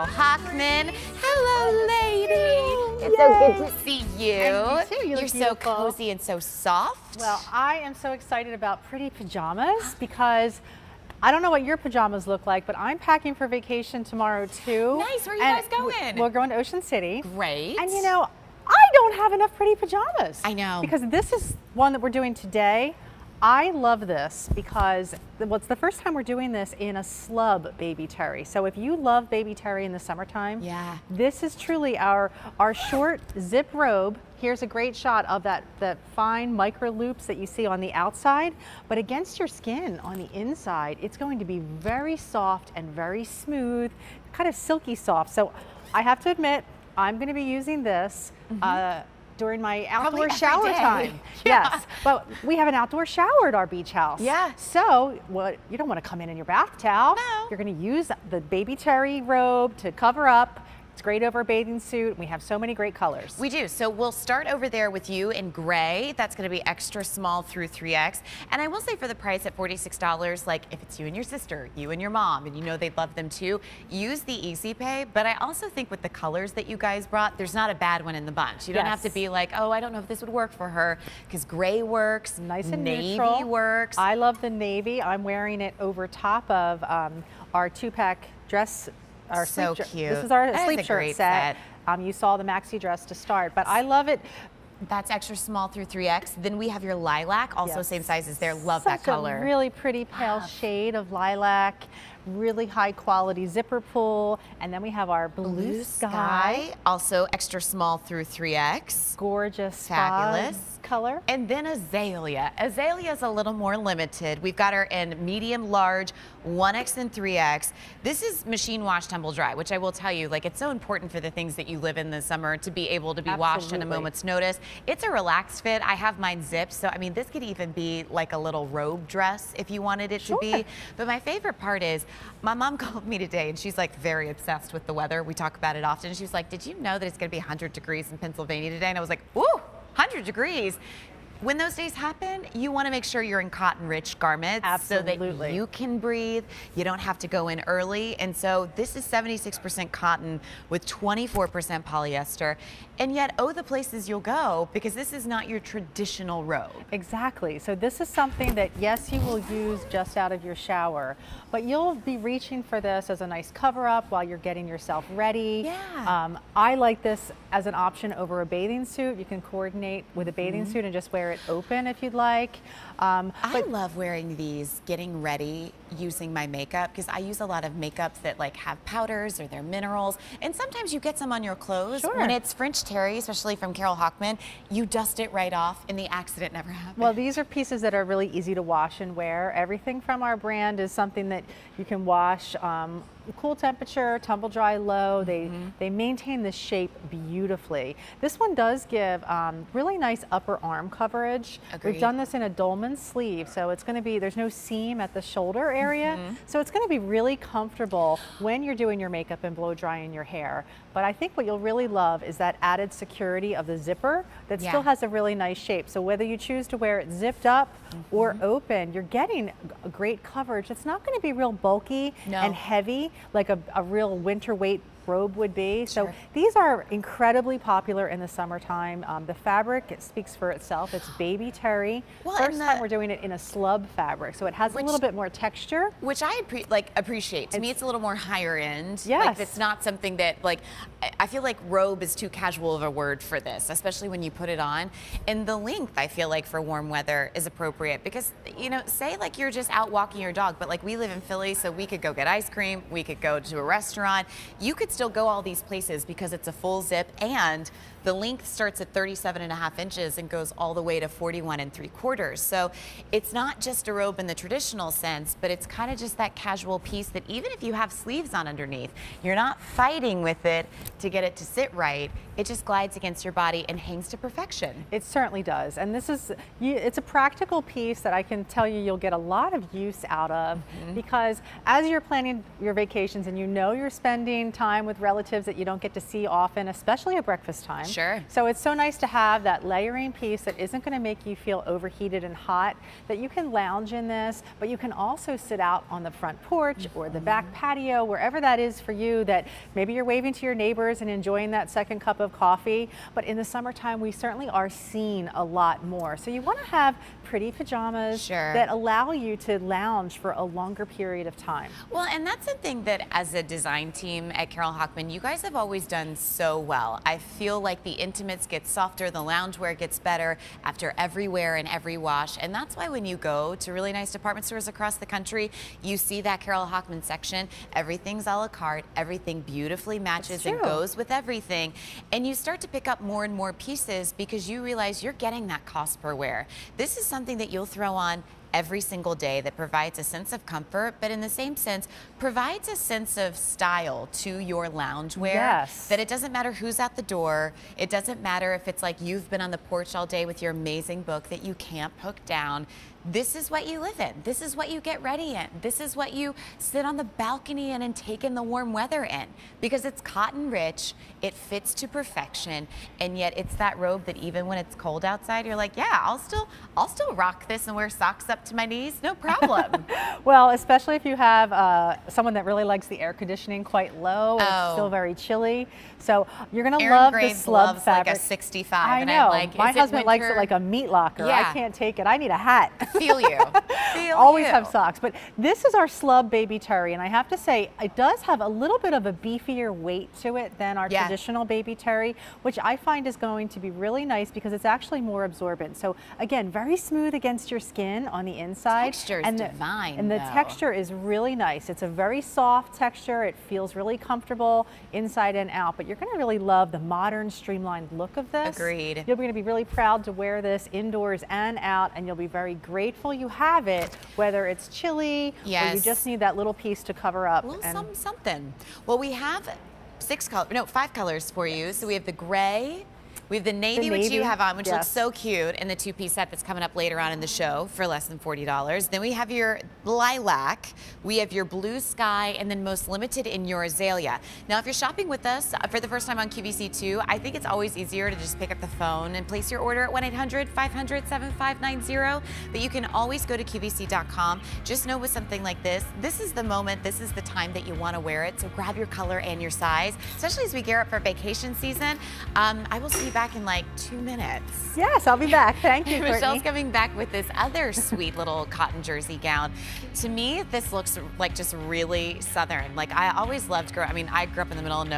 Hochman. Hello, lady. It's Yay. so good to see you. And you are so cozy and so soft. Well, I am so excited about pretty pajamas because I don't know what your pajamas look like, but I'm packing for vacation tomorrow too. Nice. Where are you And guys going? we- We're going to Ocean City. great. And you know, I don't have enough pretty pajamas. I know. Because this is one that we're doing today. I love this because well, it's the first time we're doing this in a slub baby terry. So if you love baby terry in the summertime, Yeah. this is truly our our short zip robe. Here's a great shot of that that fine micro loops that you see on the outside, but against your skin on the inside, it's going to be very soft and very smooth, kind of silky soft. So I have to admit, I'm going to be using this. Uh, during my outdoor shower day. time. Yeah. Yes. But we have an outdoor shower at our beach house. Yeah. So what you don't want to come in in your bath towel. No. You're going to use the baby terry robe to cover up. It's great over a bathing suit. We have so many great colors. We do. So we'll start over there with you in gray. That's going to be extra small through 3X. And I will say for the price at $46, like if it's you and your sister, you and your mom, and you know they'd love them too, use the Easy Pay. But I also think with the colors that you guys brought, there's not a bad one in the bunch. You don't have to be like, oh, I don't know if this would work for her, because gray works, nice and navy neutral. works. I love the navy. I'm wearing it over top of um, our two-pack dress. Our So sleep shirt. cute. This is our That is sleep a shirt set. set. Um, you saw the maxi dress to start, but I love it. That's extra small through 3X. Then we have your lilac, also Yes. same sizes there. Love Such that color. A really pretty pale shade of lilac, really high quality zipper pull, and then we have our blue, sky. Also extra small through 3X. gorgeous Fabulous. color. And then azalea. Azalea is a little more limited. We've got her in medium, large, 1X and 3X. This is machine wash, tumble dry, which I will tell you, like it's so important for the things that you live in the summer to be able to be washed in a moment's notice. It's a relaxed fit. I have mine zipped, so I mean, this could even be like a little robe dress if you wanted it Sure. to be. But my favorite part is my mom called me today and she's like very obsessed with the weather. We talk about it often. She was like, Did you know that it's going to be 100 degrees in Pennsylvania today? And I was like, Ooh, 100 degrees. When those days happen, you want to make sure you're in cotton rich garments so that you can breathe. You don't have to go in early. And so this is 76% cotton with 24% polyester. And yet, oh, the places you'll go because this is not your traditional robe. Exactly. So this is something that yes, you will use just out of your shower, but you'll be reaching for this as a nice cover up while you're getting yourself ready. Yeah. Um, I like this as an option over a bathing suit. You can coordinate with a bathing Mm-hmm. suit and just wear it open if you'd like. Um, I love wearing these, getting ready, using my makeup because I use a lot of makeups that like have powders or they're minerals, and sometimes you get some on your clothes. Sure. When it's French terry, especially from Carole Hochman, you dust it right off, and the accident never happened. Well, these are pieces that are really easy to wash and wear. Everything from our brand is something that you can wash um, cool temperature, tumble dry low. They Mm-hmm. they maintain the shape beautifully. This one does give um, really nice upper arm coverage. Agreed. We've done this in a dolman sleeve, so it's going to be there's no seam at the shoulder area, Mm-hmm. so it's going to be really comfortable when you're doing your makeup and blow drying your hair. But I think what you'll really love is that added security of the zipper that Yeah. still has a really nice shape. So whether you choose to wear it zipped up or open, you're getting great coverage. It's not going to be real bulky No. and heavy like a, a real winter weight robe would be. So these are incredibly popular in the summertime. Um, the fabric it speaks for itself. It's baby terry. Well, First and time we're doing it in a slub fabric, so it has Which- a little bit more texture. which I like appreciate. To me, It's- it's a little more higher end. Like Yes. it's not something that like I- I feel like robe is too casual of a word for this, especially when you put it on. And the length I feel like for warm weather is appropriate because you know, say like you're just out walking your dog, but like we live in Philly, so we could go get ice cream, we could go to a restaurant. You could still go all these places because it's a full zip and the length starts at 37 and a half inches and goes all the way to 41 and three quarters. So it's not just a robe in the traditional sense, but it's kind of just that casual piece that even if you have sleeves on underneath, you're not fighting with it to get it to sit right. It just glides against your body and hangs to perfection. It certainly does. And this is, it's a practical piece that I can tell you you'll get a lot of use out of mm-hmm. because as you're planning your vacations and you know you're spending time time with relatives that you don't get to see often, especially at breakfast time. Sure. So it's so nice to have that layering piece that isn't going to make you feel overheated and hot, that you can lounge in this, but you can also sit out on the front porch or the back Mm-hmm. patio, wherever that is for you, that maybe you're waving to your neighbors and enjoying that second cup of coffee. But in the summertime, we certainly are seen a lot more. So you want to have pretty pajamas Sure. that allow you to lounge for a longer period of time. Well, and that's something that as a design team at Carole Hochman, you guys have always done so well. I feel like the intimates get softer, the loungewear gets better after every wear and every wash. And that's why when you go to really nice department stores across the country, you see that Carole Hochman section. Everything's a la carte, everything beautifully matches and goes with everything. And you start to pick up more and more pieces because you realize you're getting that cost per wear. This is something that you'll throw on every single day that provides a sense of comfort, but in the same sense, provides a sense of style to your loungewear. Yes. That it doesn't matter who's at the door. It doesn't matter if it's like you've been on the porch all day with your amazing book that you can't hook down. This is what you live in. This is what you get ready in. This is what you sit on the balcony in and take in the warm weather in because it's cotton rich, it fits to perfection, and yet it's that robe that even when it's cold outside, you're like, yeah, I'll still I'll still rock this and wear socks up to my knees, no problem. Well, especially if you have uh, someone that really likes the air conditioning quite low, Oh. it's still very chilly. So you're gonna Aaron love the slub fabric. like a 65, I know. Like, my husband likes it like a meat locker. Yeah. I can't take it. I need a hat. Feel you. Feel Always you. have socks. But this is our slub baby terry, and I have to say, it does have a little bit of a beefier weight to it than our Yeah. traditional baby terry, which I find is going to be really nice because it's actually more absorbent. So again, very smooth against your skin on the inside. Texture is and the, divine, And the though. texture is really nice. It's a very soft texture. It feels really comfortable inside and out, but you're going to really love the modern streamlined look of this. Agreed. You're going to be really proud to wear this indoors and out, and you'll be very grateful you have it, whether it's chilly or you just need that little piece to cover up. A little and- some, something. Well, we have six colors, no, five colors for you. So we have the gray, we have the navy, which navy, you have on, which looks so cute, and the two-piece set that's coming up later on in the show for less than $40. Then we have your lilac, we have your blue sky, and then most limited in your azalea. Now, if you're shopping with us uh, for the first time on QVC2, I think it's always easier to just pick up the phone and place your order at 1-800-500-7590, but you can always go to QVC.com. Just know with something like this, this is the moment, this is the time that you want to wear it. So grab your color and your size, especially as we gear up for vacation season. Um, I will see you back in like two minutes. Yes, I'll be back. Thank you, Michelle's Courtney. coming back with this other sweet little cotton jersey gown. To me, this looks like just really southern. Like I always loved, grow. I mean, I grew up in the middle of nowhere.